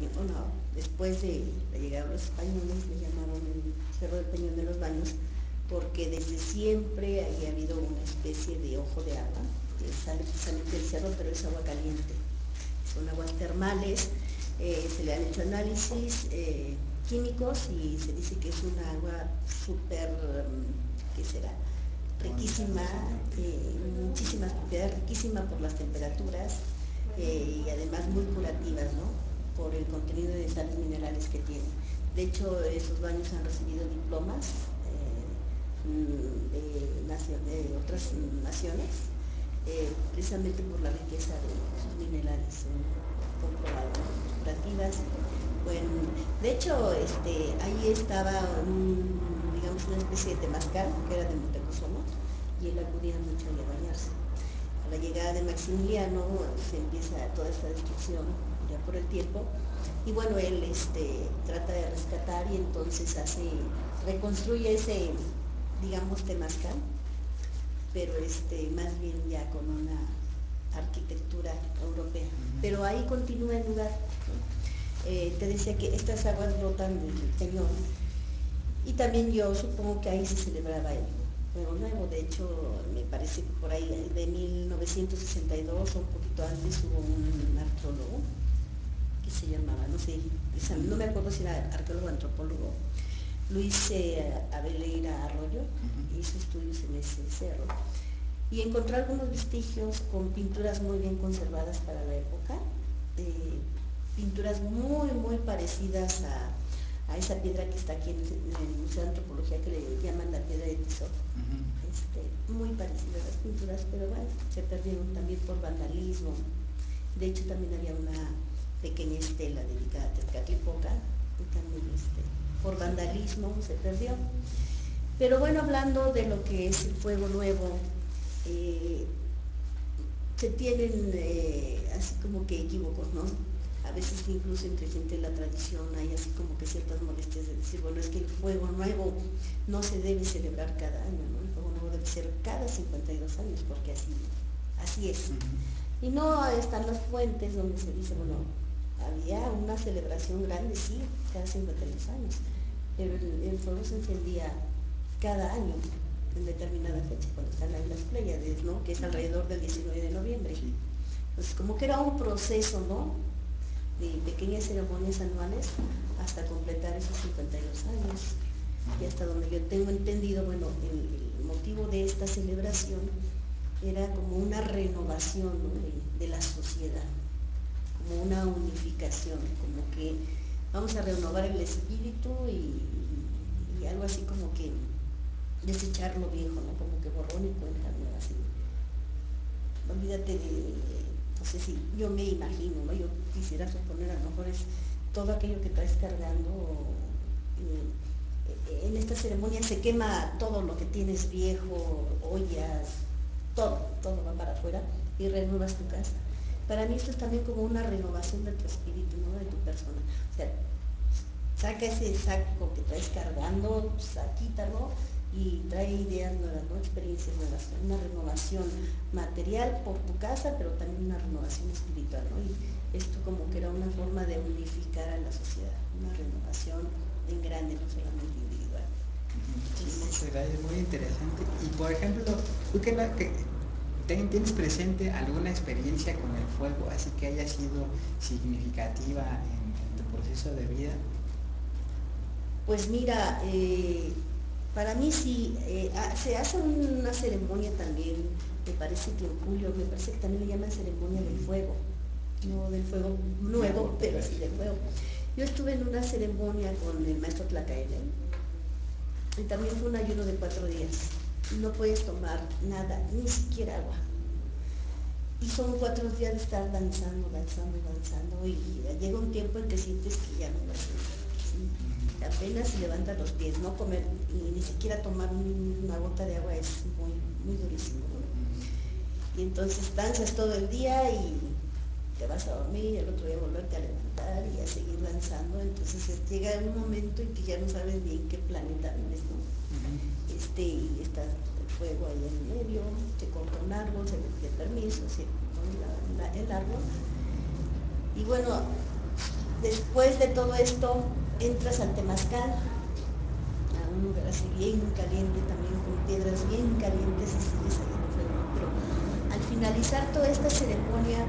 Peñón, o no, después de la llegada de los españoles le llamaron el Cerro del Peñón de los Baños porque desde siempre había habido una especie de ojo de agua, que sale precisamente del cerro, pero es agua caliente. Son aguas termales, eh, se le han hecho análisis eh, químicos y se dice que es una agua súper, mm, ¿qué será? Riquísima, eh, muchísimas propiedades, riquísima por las temperaturas y además muy curativas, ¿no? Por el contenido de sales minerales que tiene. De hecho, esos baños han recibido diplomas Mm, de, otras naciones, eh, precisamente por la riqueza de sus minerales, comprobados, curativas. Bueno, de hecho, este, ahí estaba, digamos, una especie de temazcal, que era de Montecosomo, y él acudía mucho a bañarse. A la llegada de Maximiliano se empieza toda esta destrucción ya por el tiempo, y bueno, él este, trata de rescatar y entonces hace, reconstruye ese digamos, temazcal, pero este, más bien ya con una arquitectura europea. Pero ahí continúa el lugar. Eh, te decía que estas aguas brotan del interior y también yo supongo que ahí se celebraba el Fuego Nuevo. De hecho, me parece que por ahí de 1962 o un poquito antes hubo un arqueólogo que se llamaba, no sé, no me acuerdo si era arqueólogo o antropólogo, Luis eh, Abeleira Arroyo hizo estudios en ese cerro y encontró algunos vestigios con pinturas muy bien conservadas para la época, eh, pinturas muy muy parecidas a, esa piedra que está aquí en el, Museo de Antropología que le llaman la piedra de Tizot. Este, muy parecidas las pinturas, pero bueno, se perdieron también por vandalismo. De hecho también había una pequeña estela dedicada a Tezcatlipoca y también este, por vandalismo se perdió. Pero bueno, hablando de lo que es el fuego nuevo, eh, se tienen eh, así como que equívocos, ¿no? A veces incluso entre gente de la tradición hay así como que ciertas molestias de decir, bueno, es que el fuego nuevo no se debe celebrar cada año, ¿no? El fuego nuevo debe ser cada 52 años, porque así, así es. Y no están las fuentes donde se dice, bueno, había una celebración grande, sí, cada 52 años, pero el, fuego se encendía cada año en determinada fecha, cuando están ahí las Pléyades, ¿no? que es alrededor del 19 de noviembre. Entonces, como que era un proceso, ¿no? De pequeñas ceremonias anuales hasta completar esos 52 años. Y hasta donde yo tengo entendido, bueno, el, motivo de esta celebración era como una renovación de la sociedad una unificación, como que vamos a renovar el espíritu y, algo así como que desechar lo viejo, ¿no? como que borrón y cuenta nueva, así. Olvídate de, no sé si yo me imagino, ¿no? yo quisiera suponer a lo mejor es todo aquello que traes cargando. Eh, en esta ceremonia se quema todo lo que tienes viejo, ollas, todo, todo va para afuera y renuevas tu casa para mí esto es también como una renovación de tu espíritu, ¿no? de tu persona. O sea, saca ese saco que traes cargando, quítalo y trae ideas nuevas, ¿no? experiencias nuevas, una renovación material por tu casa, pero también una renovación espiritual. ¿no? Y esto como que era una forma de unificar a la sociedad, una renovación en grande, no solamente individual. muchas gracias, muy interesante. Y por ejemplo, tú que, ¿Tienes presente alguna experiencia con el fuego, así que haya sido significativa en, tu proceso de vida? Pues mira, eh, para mí sí, eh, ah, se hace una ceremonia también, me parece que en julio, me parece que también le llaman ceremonia del fuego, no del fuego nuevo, pero sí del fuego. Yo estuve en una ceremonia con el maestro Tlacaele y también fue un ayuno de cuatro días no puedes tomar nada, ni siquiera agua. Y son cuatro días de estar danzando, danzando, danzando y llega un tiempo en que sientes que ya no vas a Apenas se levantan los pies, no comer, ni, ni siquiera tomar una gota de agua es muy, muy durísimo. Y entonces danzas todo el día y te vas a dormir y el otro día volverte a levantar y a seguir danzando. Entonces llega un momento en que ya no sabes ni en qué planeta vives, este, y está el fuego ahí en medio, se corta un árbol, se le pide permiso, se pone el árbol. Y bueno, después de todo esto entras al temazcal, a un lugar así bien caliente también, con piedras bien calientes y sigues ahí en el fuego. Pero al finalizar toda esta ceremonia,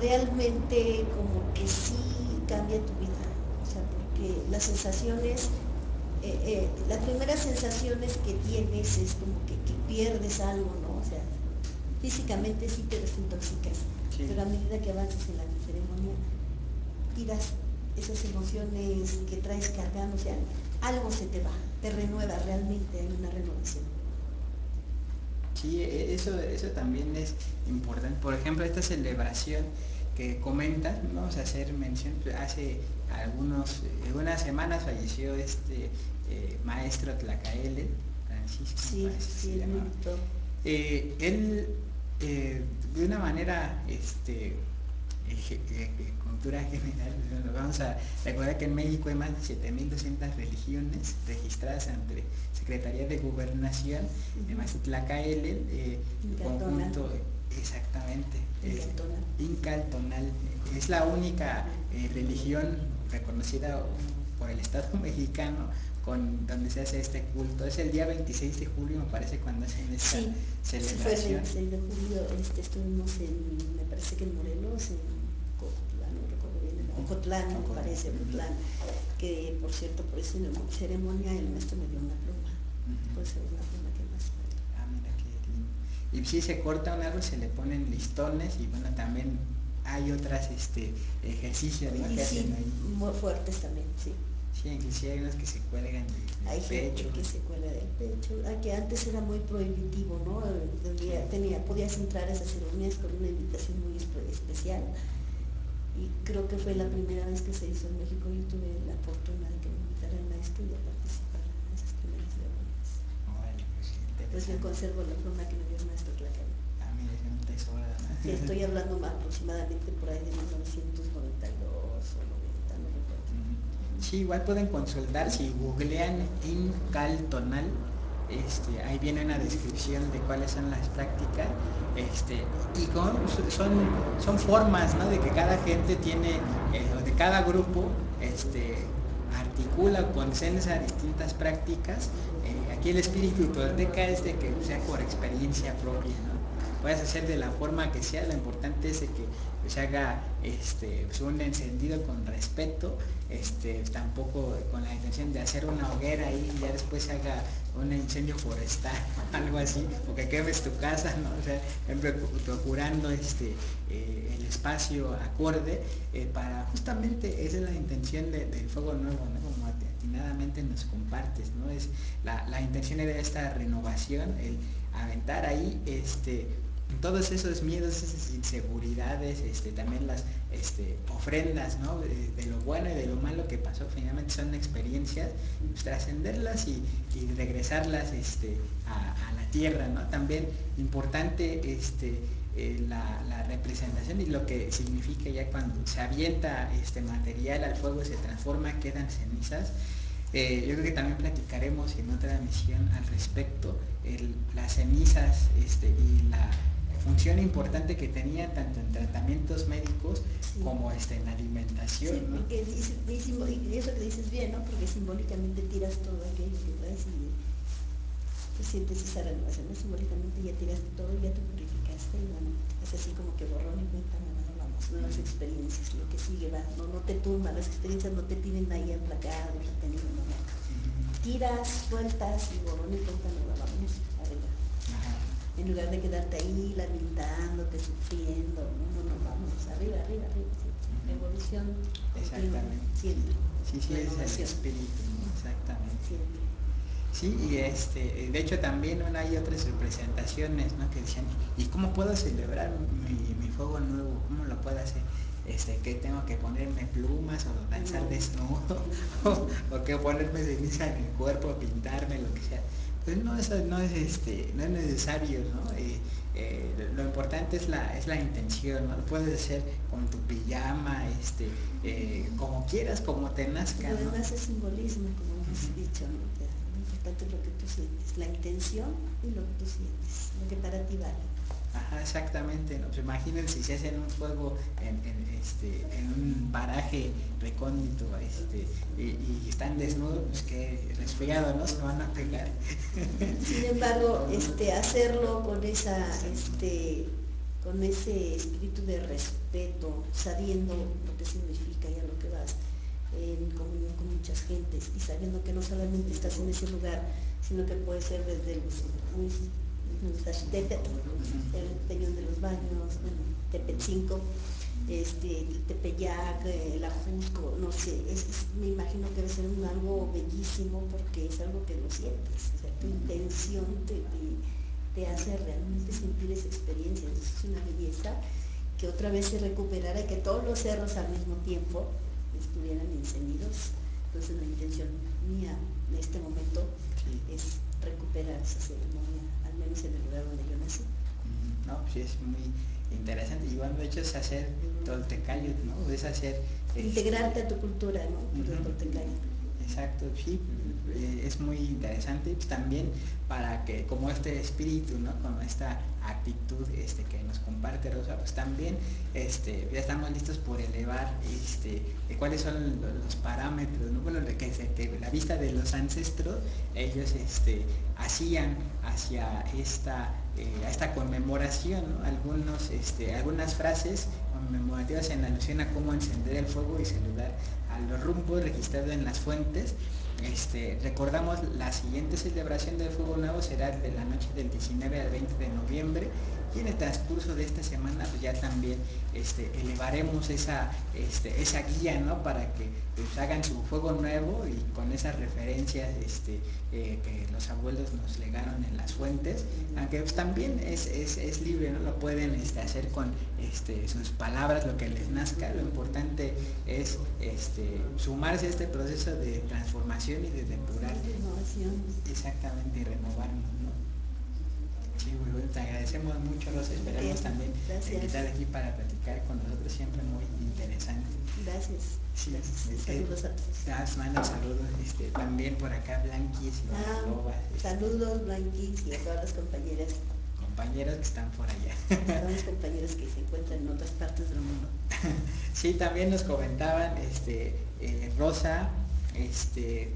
realmente como que sí cambia tu vida. O sea, porque las sensaciones, eh, eh, las primeras sensaciones que tienes es como que, que pierdes algo, ¿no? O sea, físicamente sí te desintoxicas, Sí. pero a medida que avanzas en la ceremonia, tiras esas emociones que traes cargando, o sea, algo se te va, te renueva, realmente hay una renovación. Sí, e- eso, eso también es importante. Por ejemplo, esta celebración que comentas, vamos a hacer mención, pues, hace algunos, eh, unas semanas falleció este eh, maestro Tlacaele, Francisco, Sí, se sí, invitó. Eh, él, eh, de una manera, este, eh, eh, cultura general, vamos a recordar que en México hay más de 7.200 religiones registradas ante Secretaría de Gobernación, además Tlacaele, eh, Incatonal. conjunto, exactamente, es Incatonal. Incaltonal, es la única eh, religión reconocida por el Estado mexicano con donde se hace este culto. Es el día 26 de julio, me parece, cuando hacen esta Sí, sí fue el celebración. 26 de julio, este, estuvimos en, me parece que en Morelos, en Cocotlán, no recuerdo bien, en Ocotlán, me parece, Ocotlán, que por cierto, por esa ceremonia el maestro me dio una pluma, Ujú. puede ser una pluma que más vale. Ah, mira qué lindo. Y si se corta un árbol se le ponen listones y bueno, también hay otras este, ejercicios ¿no? Que sí, hacen ahí. muy fuertes también, sí. Sí, inclusive hay unos que se cuelgan del, Hay gente pecho. que se cuela del pecho, ah, que antes era muy prohibitivo, ¿no? Tenía, tenía- podías entrar a esas ceremonias con una invitación muy espe- especial. Y creo que fue la primera vez que se hizo en México. Yo tuve la fortuna de que me invitara el maestro y a participar en esas primeras ceremonias. Órale, pues, Pues yo conservo la pluma que me dio el maestro Tlacayo. Ah, mira, es un tesoro, ¿no? Sí, estoy hablando más aproximadamente por ahí de 1992 o 90, no recuerdo. Ujú. Sí, igual pueden consultar si googlean incaltonal, este, ahí viene una descripción de cuáles son las prácticas, este, y son, son formas, ¿no? De que cada gente tiene, eh, o de cada grupo, este, articula o consensa distintas prácticas. Eh, aquí el espíritu tolteca es de que sea por experiencia propia, ¿no? Puedes hacer de la forma que sea, lo importante es de que se haga este, pues, un encendido con respeto, este, tampoco con la intención de hacer una hoguera y ya después se haga un incendio forestal, algo así, o que quemes tu casa, ¿no? O sea, procurando este, eh, el espacio acorde eh, para justamente, esa es la intención de- del fuego nuevo, ¿no? Como ati- atinadamente nos compartes, ¿no? Es la, la intención era esta renovación, el aventar ahí este, todos esos miedos, esas inseguridades, este, también las este, ofrendas, ¿no? De, lo bueno y de lo malo que pasó, finalmente son experiencias, pues, trascenderlas y, regresarlas este, a, la tierra, ¿no? También importante este, eh, la, representación y lo que significa ya cuando se avienta este material al fuego, se transforma, quedan cenizas. Eh, yo creo que también platicaremos en otra misión al respecto, el- las cenizas este, y la función importante que tenía tanto en tratamientos médicos Sí. como este, en alimentación. Sí, ¿no? porque y y eso que dices bien, ¿no? Porque simbólicamente tiras todo aquello que traes y tú sientes esa renovación, ¿no? Simbólicamente ya tiraste todo, ya te purificaste y bueno, es así como que borrón y cuenta nueva, vamos, nuevas experiencias, lo que sigue va, no, no te tumba, las experiencias no te tienen ahí aplacado, retenido, no. Tiras, sueltas y borrón y cuenta nueva, vamos. En lugar de quedarte ahí lamentándote, sufriendo, no, no, no, vamos, arriba, arriba, arriba, sí. Evolución Exactamente. siempre. Sí, sí, es el espíritu, exactamente. siempre. Sí, y este, de hecho también bueno, hay otras representaciones, ¿no? Que decían, ¿y cómo puedo celebrar mi, mi fuego nuevo? ¿Cómo lo puedo hacer? Este, que tengo que ponerme plumas o danzar No. desnudo, o, o que ponerme ceniza en el cuerpo, pintarme, lo que sea. Pues no, eso no es este, no es necesario, ¿no? Eh, eh, lo importante es la, es la intención, ¿no? Lo puedes hacer con tu pijama, este, eh, como quieras, como te nazca, Lo ¿no? demás es simbolismo, como hemos Ujú. dicho, ¿no? Lo importante es lo que tú sientes, la intención y lo que tú sientes, lo que para ti vale. Ajá, exactamente. ¿no? Pues imagínense si se hacen un fuego en, en, este, en un paraje recóndito este, y, y están desnudos, pues que resfriado, ¿no? Se van a pegar. Sin embargo, este, hacerlo con esa, este, con ese espíritu de respeto, sabiendo lo que significa y a lo que vas, en comunión con muchas gentes y sabiendo que no solamente estás en ese lugar, sino que puede ser desde el el Peñón de los Baños, Tepetzinco, este, Tepeyac, el Ajusco, no sé, es, me imagino que debe ser un algo bellísimo porque es algo que lo sientes, o sea, tu intención te, te, hace realmente sentir esa experiencia, entonces es una belleza que otra vez se recuperara y que todos los cerros al mismo tiempo estuvieran encendidos. Entonces la intención mía en este momento es recuperar esa ceremonia, al menos en el lugar donde yo nací. No, pues es muy interesante. Y bueno, de hecho es hacer toltecayot, ¿no? Es hacer... Integrarte a tu cultura, ¿no? Exacto, sí, eh, es muy interesante pues, también para que como este espíritu, ¿no? Con esta actitud este, que nos comparte Rosa, pues también este, ya estamos listos por elevar este, cuáles son los parámetros, ¿no? Bueno, que, que la vista de los ancestros, ellos este, hacían hacia esta, eh, esta conmemoración, Algunos, este, algunas frases conmemorativas en alusión a cómo encender el fuego y saludar a los rumbos registrados en las fuentes. Este, recordamos la siguiente celebración del Fuego Nuevo será de la noche del 19 al 20 de noviembre y en el transcurso de esta semana pues ya también este, elevaremos esa, este, esa guía ¿no? para que pues, hagan su fuego nuevo y con esas referencias este, eh, que los abuelos nos legaron en las fuentes, aunque pues, también es, es, libre, ¿no? lo pueden este, hacer con este, sus palabras, lo que les nazca, lo importante es este, sumarse a este proceso de transformación y de depurar. Exactamente, y renovarnos. Sí, muy bueno, te agradecemos mucho, los esperamos también invitar aquí para platicar con nosotros, siempre muy interesante. Gracias. Sí, saludos a todos. manda saludos este, también por acá Blanquis y ah, este. Saludos Blanquis y a todas las compañeras. Compañeras que están por allá. Compañeros que se encuentran en otras partes del mundo. sí, también nos comentaban este, eh, Rosa, este,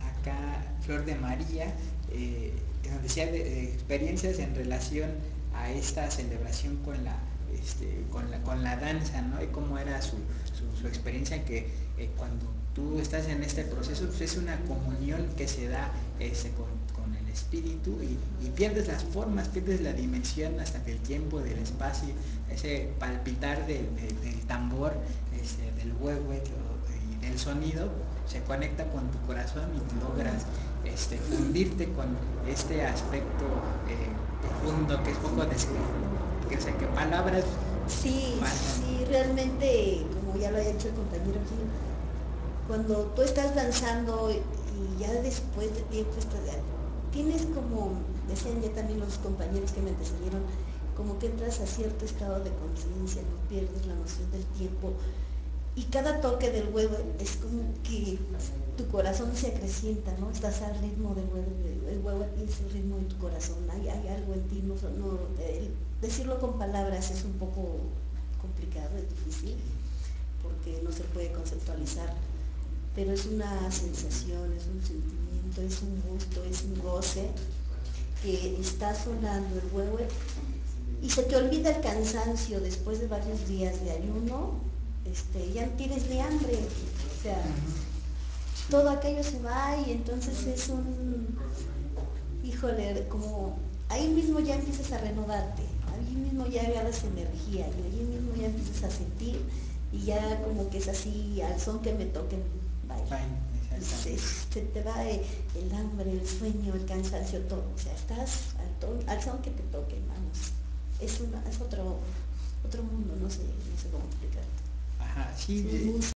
acá Flor de María, eh, nos decía de, experiencias en relación a esta celebración con la, este, con la, con la danza, ¿no? Y cómo era su, experiencia que eh, cuando tú estás en este proceso, pues es una comunión que se da ese, con, el espíritu y, pierdes las formas, pierdes la dimensión hasta que el tiempo, del espacio, ese palpitar del, tambor, ese, del huevo y del sonido, se conecta con tu corazón y logras este, fundirte con este aspecto eh, profundo que es poco descrito, que sé que palabras... Sí, sí, realmente, como ya lo ha hecho el compañero aquí, cuando tú estás danzando y ya después de tiempo estás, tienes como, decían ya también los compañeros que me antecedieron, como que entras a cierto estado de conciencia, no pierdes la noción del tiempo, y cada toque del huevo es como que tu corazón se acrecienta, ¿no? Estás al ritmo del huevo, el huevo es el ritmo de tu corazón, hay, algo en ti, no, decirlo con palabras es un poco complicado, es difícil, porque no se puede conceptualizar, pero es una sensación, es un sentimiento, es un gusto, es un goce, que está sonando el huevo y se te olvida el cansancio después de varios días de ayuno este, ya tienes de hambre, o sea, todo aquello se va y entonces es un, híjole, como ahí mismo ya empiezas a renovarte, ahí mismo ya agarras energía y ahí mismo ya empiezas a sentir y ya como que es así, al son que me toquen, vaya. Se, te va el hambre, el sueño, el cansancio, todo. O sea, estás al, son que te toquen, vamos. Es, una, es otro, otro mundo, no sé, no sé cómo explicarte. Ajá, sí.